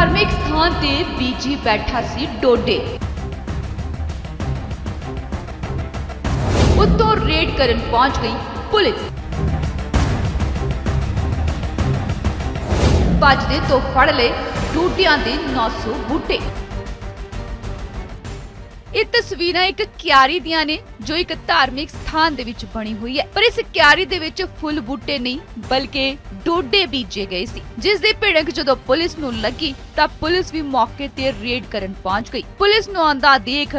ਧਾਰਮਿਕ ਸਥਾਨ ਤੇ ਬੀਜੀ ਬੈਠਾ ਸੀ ਡੋਡੇ। ਉੱਤੋਂ ਰੇਡ ਕਰਨ ਪਹੁੰਚ ਗਈ ਪੁਲਿਸ। ਭੱਜਦੇ ਤੋਂ ਫੜ ਲਏ ਡੂਡਿਆਂ ਦੇ 900 ਬੂਟੇ। ਇਹ ਤਸਵੀਰਾਂ ਇੱਕ ਕਿਆਰੀ ਦੀਆਂ ਨੇ ਜੋ ਇੱਕ ਧਾਰਮਿਕ ਸਥਾਨ ਦੇ ਵਿੱਚ ਬਣੀ ਹੋਈ ਹੈ। ਪਰ ਇਸ ਕਿਆਰੀ ਦੇ ਵਿੱਚ ਫੁੱਲ ਬੂਟੇ ਨਹੀਂ, ਬਲਕਿ ਡੋਡੇ ਬੀਜੇ ਗਏ ਸੀ। ਜਿਸ ਦੀ ਭਿੜਕ ਜਦੋਂ ਪੁਲਿਸ ਨੂੰ ਲੱਗੀ, ਤਾਂ ਪੁਲਿਸ ਵੀ ਮੌਕੇ ਤੇ ਰੇਡ ਕਰਨ ਪਹੁੰਚ ਗਈ। ਪੁਲਿਸ ਨੂੰ ਆਂਦਾ ਦੇਖ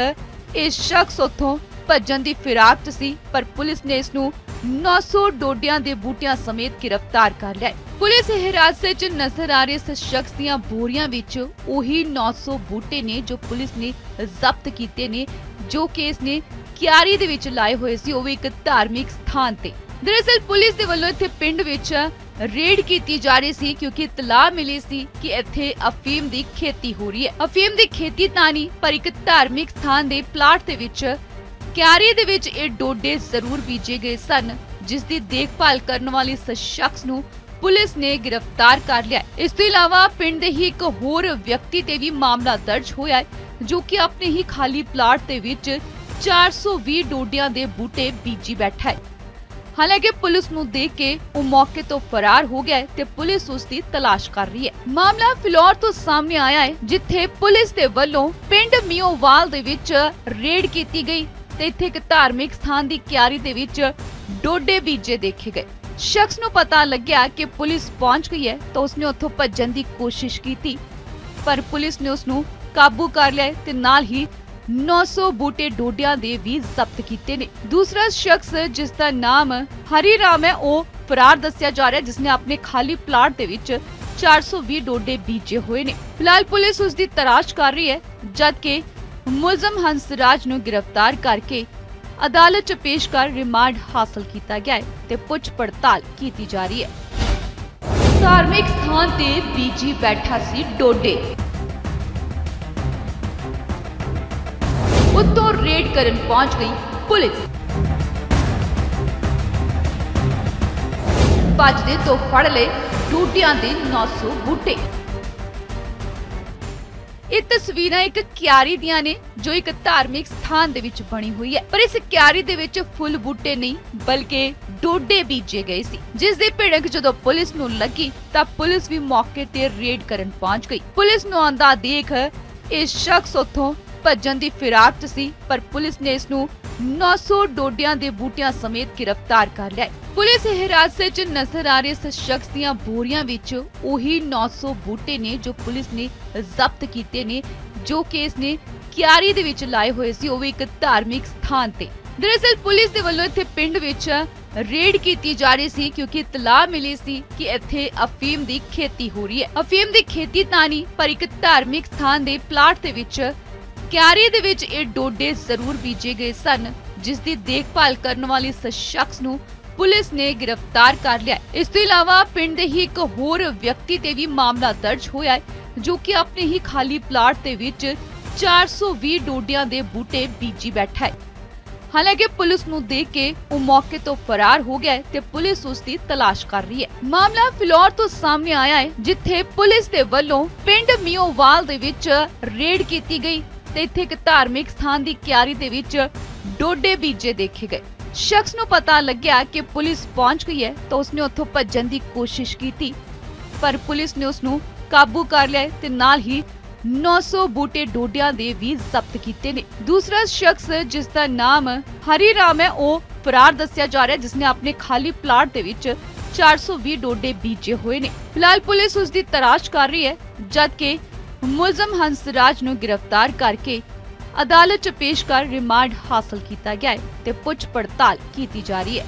ਇਸ ਸ਼ਖਸ ਉੱਥੋਂ ਭੱਜਣ ਦੀ ਫਿਰਾਕ 'ਚ ਸੀ, ਪਰ ਪੁਲਿਸ ਨੇ ਇਸ ਨੂੰ 900 ਡੋਡਿਆਂ ਦੇ ਬੂਟਿਆਂ ਸਮੇਤ ਗ੍ਰਿਫਤਾਰ ਕਰ ਲਿਆ ਪੁਲਿਸ ਹਿਰਾਸਤ 'ਚ ਨਜ਼ਰ ਆ ਰਹੇ ਇਸ ਸ਼ਖਸ ਦੀਆਂ ਬੋਰੀਆਂ ਵਿੱਚ ਉਹੀ 900 ਬੂਟੇ ਨੇ ਜੋ ਪੁਲਿਸ ਨੇ ਜ਼ਬਤ ਕੀਤੇ ਨੇ ਜੋ ਕਿ ਨੇ ਕਿਆਰੀ ਦੇ ਵਿੱਚ ਲਾਏ ਹੋਏ ਸੀ ਉਹ ਵੀ ਇੱਕ ਧਾਰਮਿਕ ਸਥਾਨ ਤੇ ਦਰਅਸਲ ਪੁਲਿਸ ਦੇ ਵੱਲੋਂ ਇੱਥੇ ਪਿੰਡ ਵਿੱਚ ਰੇਡ ਕੀਤੀ ਜਾ ਰਹੀ ਸੀ ਕਿਉਂਕਿ ਇਤਲਾਹ ਮਿਲੀ ਸੀ ਕਿ ਇੱਥੇ ਅਫੀਮ ਦੀ ਖੇਤੀ ਹੋ ਰਹੀ ਹੈ ਅਫੀਮ ਦੀ ਖੇਤੀ ਤਾਂ ਨਹੀਂ ਪਰ ਇੱਕ ਧਾਰਮਿਕ ਸਥਾਨ ਦੇ ਪਲਾਟ ਦੇ ਵਿੱਚ ਕਿਆਰੀ ਦੇ ਵਿੱਚ ਇਹ ਡੋਡੇ ਜ਼ਰੂਰ ਬੀਜੇ ਗਏ ਸਨ, ਜਿਸ ਦੀ ਦੇਖਭਾਲ ਕਰਨ ਵਾਲੀ ਇਸ ਸ਼ਖਸ ਨੂੰ ਪੁਲਿਸ ਨੇ ਗ੍ਰਿਫਤਾਰ ਕਰ ਲਿਆ। ਇਸ ਤੋਂ ਇਲਾਵਾ ਪਿੰਡ ਦੇ ਹੀ ਇੱਕ ਹੋਰ ਵਿਅਕਤੀ ਤੇ ਵੀ ਮਾਮਲਾ ਦਰਜ ਹੋਇਆ ਹੈ, ਜੋ ਕਿ ਆਪਣੇ ਹੀ ਖਾਲੀ ਪਲਾਟ ਦੇ ਵਿੱਚ 420 ਡੋਡਿਆਂ ਦੇ ਬੂਟੇ ਬੀਜੀ ਬੈਠਾ ਹੈ। ਹਾਲਾਂਕਿ ਪੁਲਿਸ ਨੂੰ ਦੇਖ ਕੇ ਉਹ ਮੌਕੇ ਤੋਂ ਫਰਾਰ ਹੋ ਗਿਆ ਤੇ ਪੁਲਿਸ ਉਸ ਦੀ ਤਲਾਸ਼ ਕਰ ਰਹੀ ਹੈ। ਮਾਮਲਾ ਫਿਲੌਰ ਤੋਂ ਸਾਹਮਣੇ ਆਇਆ ਹੈ, ਜਿੱਥੇ ਪੁਲਿਸ ਦੇ ਵੱਲੋਂ ਪਿੰਡ ਮਿਓਵਾਲ ਦੇ ਵਿੱਚ ਰੇਡ ਕੀਤੀ ਗਈ। ਤੇ ਇੱਥੇ ਇੱਕ ਧਾਰਮਿਕ ਸਥਾਨ ਦੀ ਕਿਆਰੀ ਦੇ ਵਿੱਚ ਡੋਡੇ ਬੀਜੇ ਦੇਖੇ ਗਏ। ਸ਼ਖਸ ਨੂੰ ਪਤਾ ਲੱਗਿਆ ਕਿ ਪੁਲਿਸ ਪਹੁੰਚ ਗਈ ਹੈ ਤਾਂ ਉਸਨੇ ਉੱਥੋਂ ਭੱਜਣ ਦੀ ਕੋਸ਼ਿਸ਼ ਕੀਤੀ। ਪਰ ਪੁਲਿਸ ਨੇ ਉਸ ਨੂੰ ਕਾਬੂ ਕਰ ਲਿਆ ਤੇ ਨਾਲ ਹੀ 900 ਬੂਟੇ ਡੋਡਿਆਂ ਦੇ ਵੀ ਜ਼ਬਤ ਕੀਤੇ ਨੇ। ਦੂਸਰਾ ਸ਼ਖਸ ਜਿਸ ਦਾ ਨਾਮ ਹਰੀ ਰਾਮ ਹੈ, ਉਹ ਫਰਾਰ ਦੱਸਿਆ ਜਾ ਰਿਹਾ ਹੈ ਜਿਸ ਨੇ ਆਪਣੇ ਖਾਲੀ ਪਲਾਟ ਦੇ ਵਿੱਚ 420 ਡੋਡੇ ਬੀਜੇ ਹੋਏ ਨੇ। ਫਿਲਹਾਲ ਪੁਲਿਸ ਉਸ ਦੀ ਤਲਾਸ਼ ਕਰ ਰਹੀ ਹੈ, ਜਦਕਿ ਮੁਲਜ਼ਮ ਹੰਸਰਾਜ ਨੂੰ ਗ੍ਰਿਫਤਾਰ ਕਰਕੇ ਅਦਾਲਤ 'ਚ ਪੇਸ਼ ਕਰ ਰਿਮਾਂਡ ਹਾਸਲ ਕੀਤਾ ਗਿਆ ਹੈ ਤੇ ਪੁੱਛ ਪੜਤਾਲ ਕੀਤੀ ਜਾ ਰਹੀ ਹੈ। ਧਾਰਮਿਕ ਸਥਾਨ ਤੇ ਬੀਜੀ ਬੈਠਾ ਸੀ ਡੋਡੇ। ਉੱਤੋਂ ਰੇਡ ਕਰਨ ਪਹੁੰਚ ਗਈ ਪੁਲਿਸ। ਭੱਜਦੇ ਤੋਂ ਫੜ ਲਏ ਡੂਡਿਆਂ ਦੇ 900 ਬੂਟੇ। ਇਹ ਤਸਵੀਰਾਂ ਇੱਕ ਕਿਆਰੀ ਦੀਆਂ ਨੇ, ਜੋ ਇੱਕ ਧਾਰਮਿਕ ਸਥਾਨ ਦੇ ਵਿੱਚ ਬਣੀ ਹੋਈ ਹੈ। ਪਰ ਇਸ ਕਿਆਰੀ ਦੇ ਵਿੱਚ ਫੁੱਲ ਬੂਟੇ ਨਹੀਂ, ਬਲਕਿ ਡੋਡੇ ਬੀਜੇ ਗਏ ਸੀ। ਜਿਸ ਦੀ ਭਿੜਕ ਜਦੋਂ ਪੁਲਿਸ ਨੂੰ ਲੱਗੀ, ਤਾਂ ਪੁਲਿਸ ਵੀ ਮੌਕੇ ਤੇ ਰੇਡ ਕਰਨ ਪਹੁੰਚ ਗਈ। ਪੁਲਿਸ ਨੂੰ ਆਂਦਾ ਦੇਖ ਇਸ ਸ਼ਖਸ ਉੱਥੋਂ ਭੱਜਣ ਦੀ ਫਿਰਾਕ 'ਚ ਸੀ, ਪਰ ਪੁਲਿਸ ਨੇ ਇਸ ਨੂੰ 900 ਡੋਡਿਆਂ ਦੇ ਬੂਟਿਆਂ ਸਮੇਤ ਗ੍ਰਿਫਤਾਰ ਕਰ ਲਿਆ ਪੁਲਿਸ ਹਿਰਾਸਤ 'ਚ ਨਜ਼ਰ ਆ ਰਹੇ ਇਸ ਸ਼ਖਸ ਦੀਆਂ ਬੋਰੀਆਂ ਵਿੱਚ ਉਹੀ 900 ਬੂਟੇ ਨੇ ਜੋ ਪੁਲਿਸ ਨੇ ਜ਼ਬਤ ਕੀਤੇ ਨੇ ਜੋ ਕਿ ਨੇ ਕਿਆਰੀ ਦੇ ਵਿੱਚ ਲਾਏ ਹੋਏ ਸੀ ਉਹ ਵੀ ਇੱਕ ਧਾਰਮਿਕ ਸਥਾਨ ਤੇ ਦਰਅਸਲ ਪੁਲਿਸ ਦੇ ਵੱਲੋਂ ਇੱਥੇ ਪਿੰਡ ਵਿੱਚ ਰੇਡ ਕੀਤੀ ਜਾ ਰਹੀ ਸੀ ਕਿਉਂਕਿ ਇਤਲਾਹ ਮਿਲੀ ਸੀ ਕਿ ਇੱਥੇ ਅਫੀਮ ਦੀ ਖੇਤੀ ਹੋ ਰਹੀ ਹੈ ਅਫੀਮ ਦੀ ਖੇਤੀ ਤਾਂ ਨਹੀਂ ਪਰ ਇੱਕ ਧਾਰਮਿਕ ਸਥਾਨ ਦੇ ਪਲਾਟ ਦੇ ਵਿੱਚ ਕਿਆਰੀ ਦੇ ਵਿੱਚ ਇਹ ਡੋਡੇ ਜ਼ਰੂਰ ਬੀਜੇ ਗਏ ਸਨ, ਜਿਸ ਦੀ ਦੇਖਭਾਲ ਕਰਨ ਵਾਲੀ ਇਸ ਸ਼ਖਸ ਨੂੰ ਪੁਲਿਸ ਨੇ ਗ੍ਰਿਫਤਾਰ ਕਰ ਲਿਆ ਇਸ ਤੋਂ ਇਲਾਵਾ ਪਿੰਡ ਦੇ ਹੀ ਇੱਕ ਹੋਰ ਵਿਅਕਤੀ ਤੇ ਵੀ ਮਾਮਲਾ ਦਰਜ ਹੋਇਆ ਹੈ, ਜੋ ਕਿ ਆਪਣੇ ਹੀ ਖਾਲੀ ਪਲਾਟ ਦੇ ਵਿੱਚ 420 ਡੋਡਿਆਂ ਦੇ ਬੂਟੇ ਬੀਜੀ ਬੈਠਾ ਹੈ। ਹਾਲਾਂਕਿ ਪੁਲਿਸ ਨੂੰ ਦੇਖ ਕੇ ਉਹ ਮੌਕੇ ਤੋਂ ਫਰਾਰ ਹੋ ਗਿਆ ਤੇ ਪੁਲਿਸ ਉਸ ਦੀ ਤਲਾਸ਼ ਕਰ ਰਹੀ ਹੈ। ਮਾਮਲਾ ਫਿਲੌਰ ਤੋਂ ਸਾਹਮਣੇ ਆਇਆ ਹੈ, ਜਿੱਥੇ ਪੁਲਿਸ ਦੇ ਵੱਲੋਂ ਪਿੰਡ ਮਿਓਵਾਲ ਦੇ ਵਿੱਚ ਰੇਡ ਕੀਤੀ ਗਈ। ਤੇ ਇੱਥੇ ਇੱਕ ਧਾਰਮਿਕ ਸਥਾਨ ਦੀ ਕਿਆਰੀ ਦੇ ਵਿੱਚ ਡੋਡੇ ਬੀਜੇ ਦੇਖੇ ਗਏ। ਸ਼ਖਸ ਨੂੰ ਪਤਾ ਲੱਗਿਆ ਕਿ ਪੁਲਿਸ ਪਹੁੰਚ ਗਈ ਹੈ ਤਾਂ ਉਸਨੇ ਉੱਥੋਂ ਭੱਜਣ ਦੀ ਕੋਸ਼ਿਸ਼ ਕੀਤੀ। ਪਰ ਪੁਲਿਸ ਨੇ ਉਸ ਨੂੰ ਕਾਬੂ ਕਰ ਲਿਆ ਤੇ ਨਾਲ ਹੀ 900 ਬੂਟੇ ਡੋਡਿਆਂ ਦੇ ਵੀ ਜ਼ਬਤ ਕੀਤੇ ਨੇ। ਦੂਸਰਾ ਸ਼ਖਸ ਜਿਸ ਦਾ ਨਾਮ ਹਰੀ ਰਾਮ ਹੈ, ਉਹ ਫਰਾਰ ਦੱਸਿਆ ਜਾ ਰਿਹਾ ਹੈ ਜਿਸ ਨੇ ਆਪਣੇ ਖਾਲੀ ਪਲਾਟ ਦੇ ਵਿੱਚ 420 ਡੋਡੇ ਬੀਜੇ ਹੋਏ ਨੇ। ਫਿਲਹਾਲ ਪੁਲਿਸ ਉਸ ਦੀ ਤਲਾਸ਼ ਕਰ ਰਹੀ ਹੈ, ਜਦਕਿ ਮੁਲਜ਼ਮ ਹੰਸਰਾਜ ਨੂੰ ਗ੍ਰਿਫਤਾਰ ਕਰਕੇ ਅਦਾਲਤ 'ਚ ਪੇਸ਼ ਕਰ ਰਿਮਾਂਡ ਹਾਸਲ ਕੀਤਾ ਗਿਆ ਹੈ ਤੇ ਪੁੱਛ ਪੜਤਾਲ ਕੀਤੀ ਜਾ ਰਹੀ ਹੈ।